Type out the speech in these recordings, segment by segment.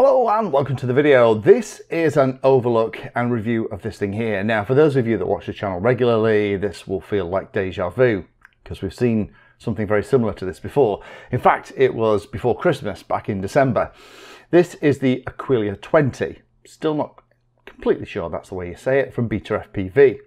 Hello and welcome to the video. This is an overlook and review of this thing here. Now, for those of you that watch the channel regularly, this will feel like deja vu because we've seen something very similar to this before. In fact, it was before Christmas back in December. This is the Aquila 20. Still not completely sure that's the way you say it, from Beta FPV.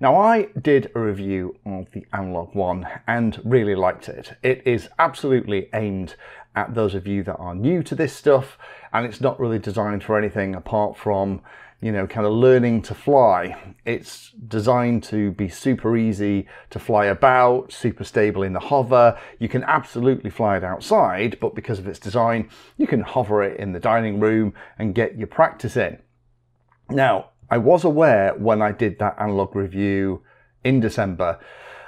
Now I did a review of the Analog One and really liked it. It is absolutely aimed at those of you that are new to this stuff and it's not really designed for anything apart from you know, kind of learning to fly. It's designed to be super easy to fly about, super stable in the hover. You can absolutely fly it outside, but because of its design, you can hover it in the dining room and get your practice in. Now, I was aware when I did that analog review in December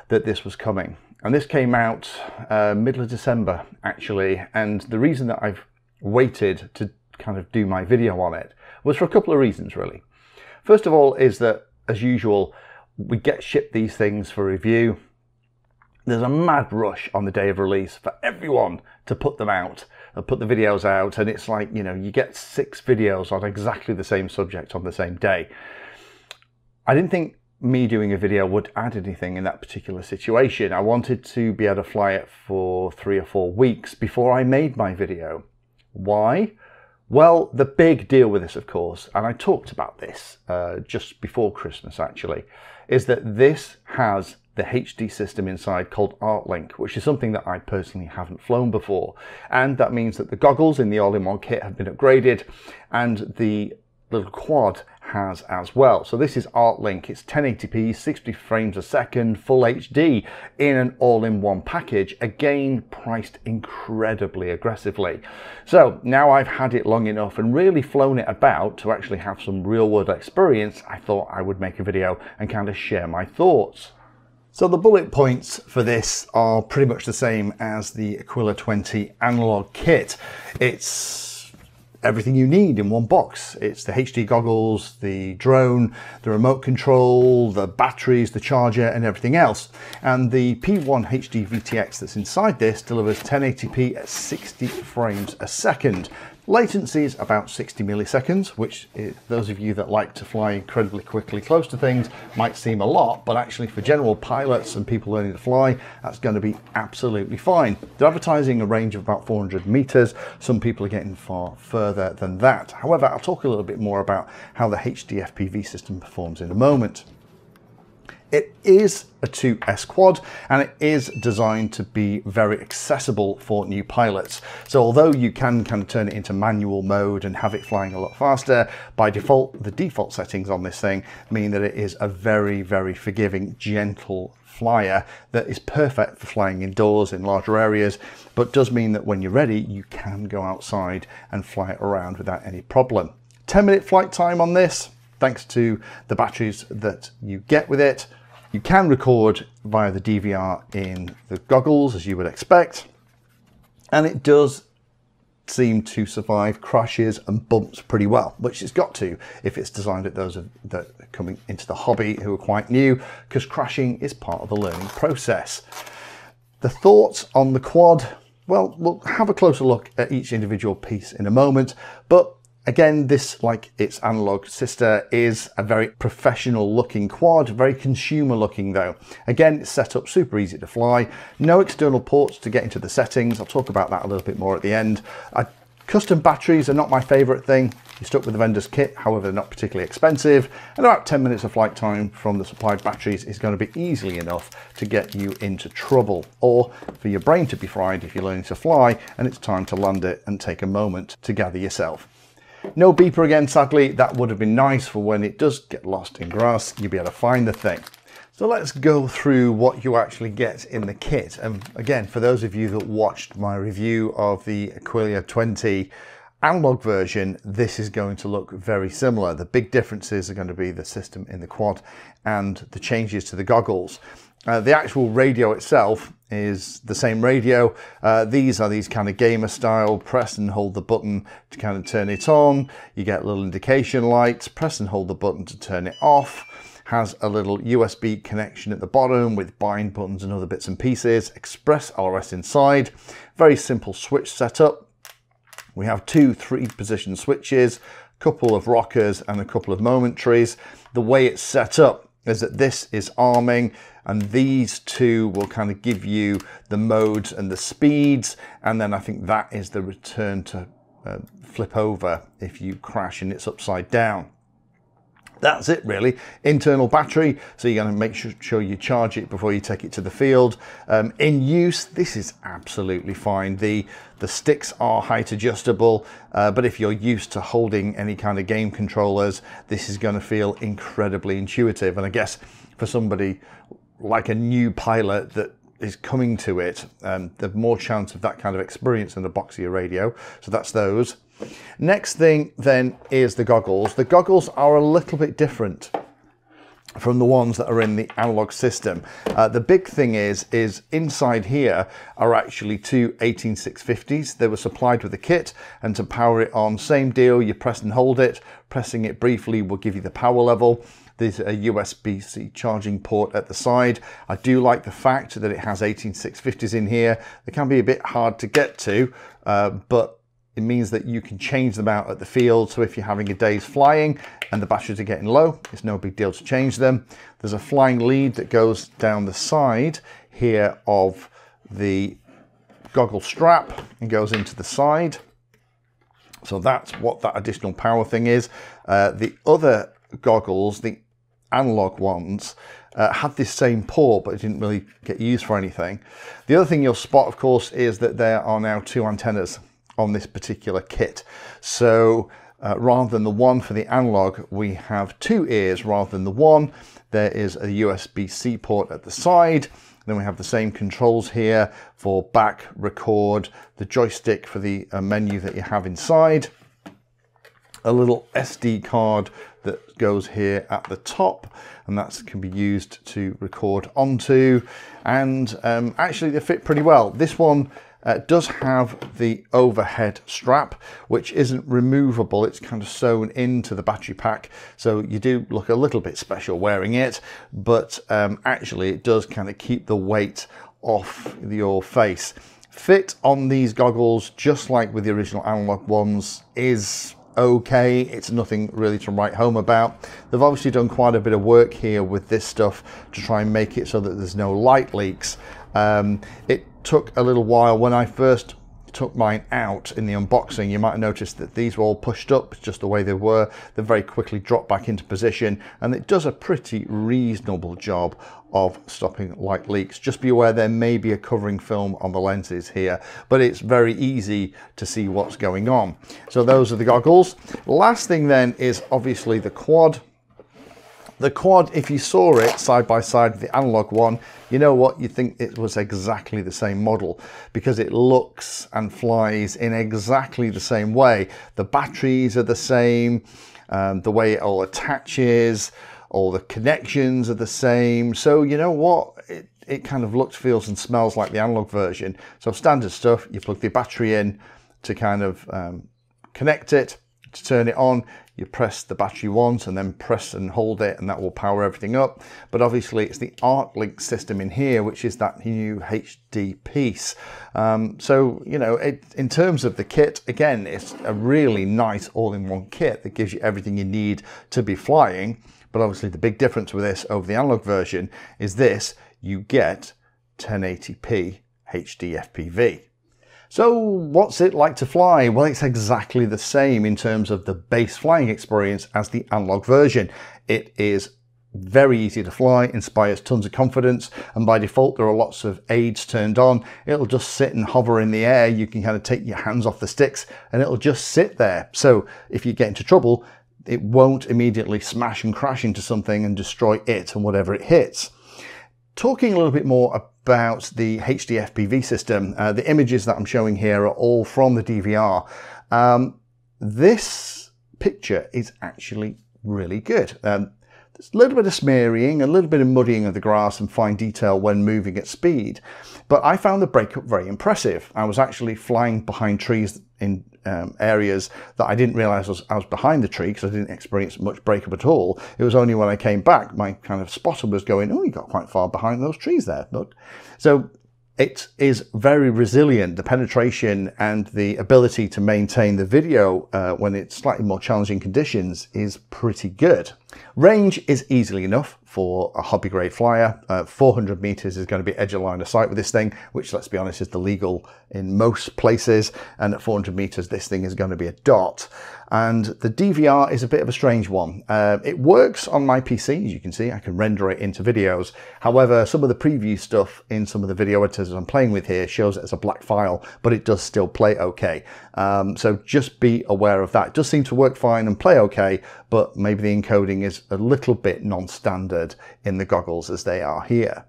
that this was coming. And this came out uh, middle of December, actually. And the reason that I've waited to kind of do my video on it was for a couple of reasons, really. First of all, is that as usual, we get shipped these things for review. There's a mad rush on the day of release for everyone to put them out, uh, put the videos out, and it's like, you know, you get six videos on exactly the same subject on the same day. I didn't think me doing a video would add anything in that particular situation. I wanted to be able to fly it for three or four weeks before I made my video. Why? Well, the big deal with this, of course, and I talked about this uh, just before Christmas actually, is that this has the HD system inside called ArtLink, which is something that I personally haven't flown before. And that means that the goggles in the all-in-one kit have been upgraded and the little quad has as well. So this is ArtLink. It's 1080p, 60 frames a second, full HD in an all-in-one package. Again, priced incredibly aggressively. So now I've had it long enough and really flown it about to actually have some real-world experience, I thought I would make a video and kind of share my thoughts. So the bullet points for this are pretty much the same as the Aquila 20 analog kit. It's everything you need in one box. It's the HD goggles, the drone, the remote control, the batteries, the charger and everything else. And the P1 HD VTX that's inside this delivers 1080p at 60 frames a second. Latency is about 60 milliseconds, which is, those of you that like to fly incredibly quickly close to things might seem a lot, but actually for general pilots and people learning to fly, that's going to be absolutely fine. They're advertising a range of about 400 meters. Some people are getting far further than that. However, I'll talk a little bit more about how the HD FPV system performs in a moment. It is a 2S quad and it is designed to be very accessible for new pilots. So although you can kind of turn it into manual mode and have it flying a lot faster, by default, the default settings on this thing mean that it is a very, very forgiving, gentle flyer that is perfect for flying indoors in larger areas, but does mean that when you're ready, you can go outside and fly it around without any problem. 10 minute flight time on this, thanks to the batteries that you get with it. You can record via the DVR in the goggles as you would expect. And it does seem to survive crashes and bumps pretty well, which it's got to if it's designed at those that are coming into the hobby who are quite new, because crashing is part of the learning process. The thoughts on the quad, well, we'll have a closer look at each individual piece in a moment, but Again, this, like its analog sister, is a very professional looking quad, very consumer looking though. Again, it's set up super easy to fly, no external ports to get into the settings. I'll talk about that a little bit more at the end. I, custom batteries are not my favorite thing. You're stuck with the vendor's kit, however, they're not particularly expensive. And about 10 minutes of flight time from the supplied batteries is going to be easily enough to get you into trouble or for your brain to be fried if you're learning to fly and it's time to land it and take a moment to gather yourself. No beeper again, sadly. That would have been nice for when it does get lost in grass, you'll be able to find the thing. So let's go through what you actually get in the kit. And again, for those of you that watched my review of the Aquila 20 analog version, this is going to look very similar. The big differences are going to be the system in the quad and the changes to the goggles. Uh, the actual radio itself is the same radio. Uh, these are these kind of gamer style, press and hold the button to kind of turn it on. You get little indication lights, press and hold the button to turn it off. Has a little USB connection at the bottom with bind buttons and other bits and pieces. Express LRS inside. Very simple switch setup. We have two three position switches, a couple of rockers and a couple of momentaries. The way it's set up is that this is arming and these two will kind of give you the modes and the speeds and then I think that is the return to uh, flip over if you crash and it's upside down. That's it really. Internal battery, so you're going to make sure you charge it before you take it to the field. Um, in use, this is absolutely fine. The, the sticks are height adjustable, uh, but if you're used to holding any kind of game controllers, this is going to feel incredibly intuitive. And I guess for somebody like a new pilot that is coming to it, um, the more chance of that kind of experience in a boxier radio. So that's those. Next thing then is the goggles. The goggles are a little bit different from the ones that are in the analog system. Uh, the big thing is, is inside here are actually two 18650s. They were supplied with a kit and to power it on, same deal, you press and hold it. Pressing it briefly will give you the power level. There's a USB-C charging port at the side. I do like the fact that it has 18650s in here. They can be a bit hard to get to, uh, but it means that you can change them out at the field. So if you're having a day's flying and the batteries are getting low, it's no big deal to change them. There's a flying lead that goes down the side here of the goggle strap and goes into the side. So that's what that additional power thing is. Uh, the other goggles, the analog ones, uh, had this same port, but it didn't really get used for anything. The other thing you'll spot, of course, is that there are now two antennas on this particular kit. So uh, rather than the one for the analog, we have two ears rather than the one. There is a USB-C port at the side. Then we have the same controls here for back, record, the joystick for the uh, menu that you have inside. A little SD card that goes here at the top and that can be used to record onto and um, actually they fit pretty well. This one uh, does have the overhead strap, which isn't removable. It's kind of sewn into the battery pack. So you do look a little bit special wearing it, but um, actually it does kind of keep the weight off your face. Fit on these goggles, just like with the original analog ones, is okay. It's nothing really to write home about. They've obviously done quite a bit of work here with this stuff to try and make it so that there's no light leaks. Um, it took a little while when I first took mine out in the unboxing you might have noticed that these were all pushed up just the way they were. They very quickly drop back into position and it does a pretty reasonable job of stopping light leaks. Just be aware there may be a covering film on the lenses here but it's very easy to see what's going on. So those are the goggles. Last thing then is obviously the quad the quad, if you saw it side by side with the analog one, you know what? You think it was exactly the same model because it looks and flies in exactly the same way. The batteries are the same, um, the way it all attaches, all the connections are the same. So you know what? It, it kind of looks, feels and smells like the analog version. So standard stuff, you plug the battery in to kind of um, connect it, to turn it on you press the battery once and then press and hold it and that will power everything up. But obviously it's the ArtLink system in here, which is that new HD piece. Um, so, you know, it, in terms of the kit, again, it's a really nice all-in-one kit that gives you everything you need to be flying. But obviously the big difference with this over the analog version is this, you get 1080p HD FPV. So what's it like to fly? Well, it's exactly the same in terms of the base flying experience as the analog version. It is very easy to fly, inspires tons of confidence, and by default there are lots of aids turned on. It'll just sit and hover in the air. You can kind of take your hands off the sticks and it'll just sit there. So if you get into trouble, it won't immediately smash and crash into something and destroy it and whatever it hits. Talking a little bit more about the HD FPV system. Uh, the images that I'm showing here are all from the DVR. Um, this picture is actually really good. Um, there's a little bit of smearing, a little bit of muddying of the grass and fine detail when moving at speed. But I found the breakup very impressive. I was actually flying behind trees in um, areas that I didn't realize was, I was behind the tree because I didn't experience much breakup at all. It was only when I came back, my kind of spotter was going, oh, you got quite far behind those trees there. Look. So it is very resilient. The penetration and the ability to maintain the video uh, when it's slightly more challenging conditions is pretty good. Range is easily enough for a hobby grade flyer. Uh, 400 meters is going to be edge of line of sight with this thing, which let's be honest is the legal in most places. And at 400 meters, this thing is going to be a dot. And the DVR is a bit of a strange one. Uh, it works on my PC, as you can see, I can render it into videos. However, some of the preview stuff in some of the video editors I'm playing with here shows it as a black file, but it does still play okay. Um, so just be aware of that. It does seem to work fine and play okay, but maybe the encoding is a little bit non-standard in the goggles as they are here.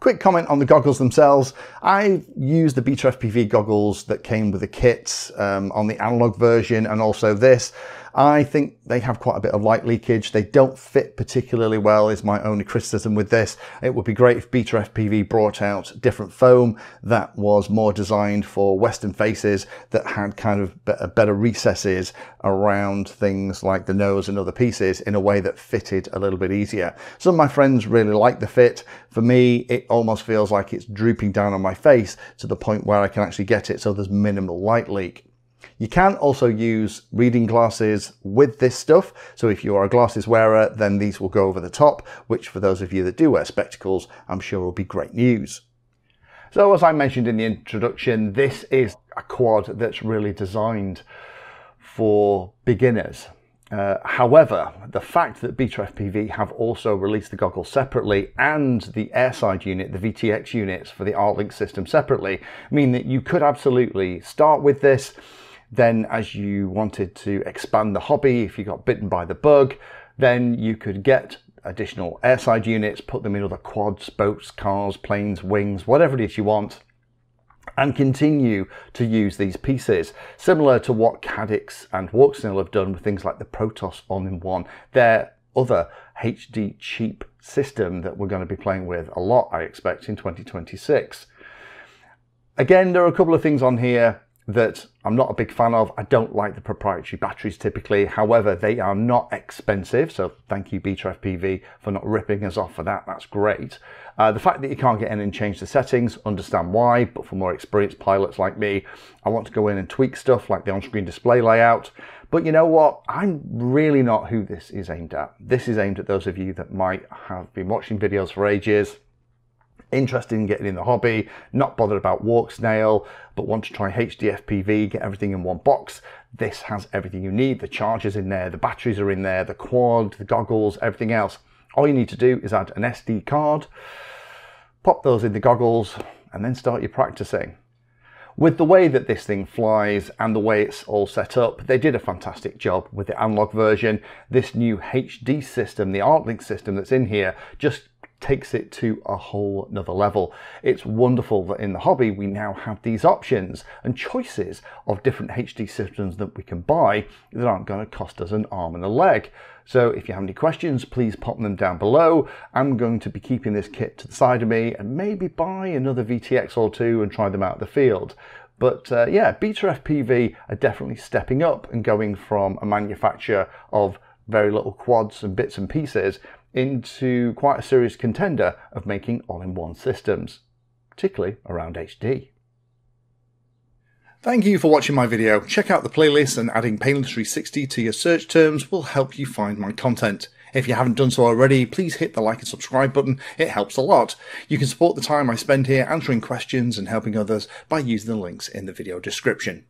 Quick comment on the goggles themselves. I used the Beta FPV goggles that came with the kits um, on the analog version and also this. I think they have quite a bit of light leakage. They don't fit particularly well is my only criticism with this. It would be great if Beta FPV brought out different foam that was more designed for Western faces that had kind of better recesses around things like the nose and other pieces in a way that fitted a little bit easier. Some of my friends really like the fit. For me, it almost feels like it's drooping down on my face to the point where I can actually get it so there's minimal light leak. You can also use reading glasses with this stuff. So if you are a glasses wearer, then these will go over the top, which for those of you that do wear spectacles, I'm sure will be great news. So as I mentioned in the introduction, this is a quad that's really designed for beginners. Uh, however, the fact that Beta FPV have also released the goggles separately and the airside unit, the VTX units for the ArtLink system separately, mean that you could absolutely start with this, then as you wanted to expand the hobby, if you got bitten by the bug, then you could get additional airside units, put them in other quads, boats, cars, planes, wings, whatever it is you want, and continue to use these pieces, similar to what Caddx and Walksnail have done with things like the Protos all-in-one. Their other HD cheap system that we're going to be playing with a lot, I expect, in 2026. Again, there are a couple of things on here that I'm not a big fan of. I don't like the proprietary batteries typically. However, they are not expensive. So thank you Beta FPV for not ripping us off for that. That's great. Uh, the fact that you can't get in and change the settings, understand why, but for more experienced pilots like me, I want to go in and tweak stuff like the on-screen display layout. But you know what? I'm really not who this is aimed at. This is aimed at those of you that might have been watching videos for ages, interested in getting in the hobby, not bothered about Walksnail, but want to try HDFPV, get everything in one box, this has everything you need. The chargers in there, the batteries are in there, the quad, the goggles, everything else. All you need to do is add an SD card, pop those in the goggles, and then start your practicing. With the way that this thing flies and the way it's all set up, they did a fantastic job with the analog version. This new HD system, the ArtLink system that's in here, just takes it to a whole nother level. It's wonderful that in the hobby we now have these options and choices of different HD systems that we can buy that aren't going to cost us an arm and a leg. So if you have any questions, please pop them down below. I'm going to be keeping this kit to the side of me and maybe buy another VTX or two and try them out in the field. But uh, yeah, Beta FPV are definitely stepping up and going from a manufacturer of very little quads and bits and pieces into quite a serious contender of making all-in-one systems, particularly around HD. Thank you for watching my video. Check out the playlist and adding Painless 360 to your search terms will help you find my content. If you haven't done so already, please hit the like and subscribe button. It helps a lot. You can support the time I spend here answering questions and helping others by using the links in the video description.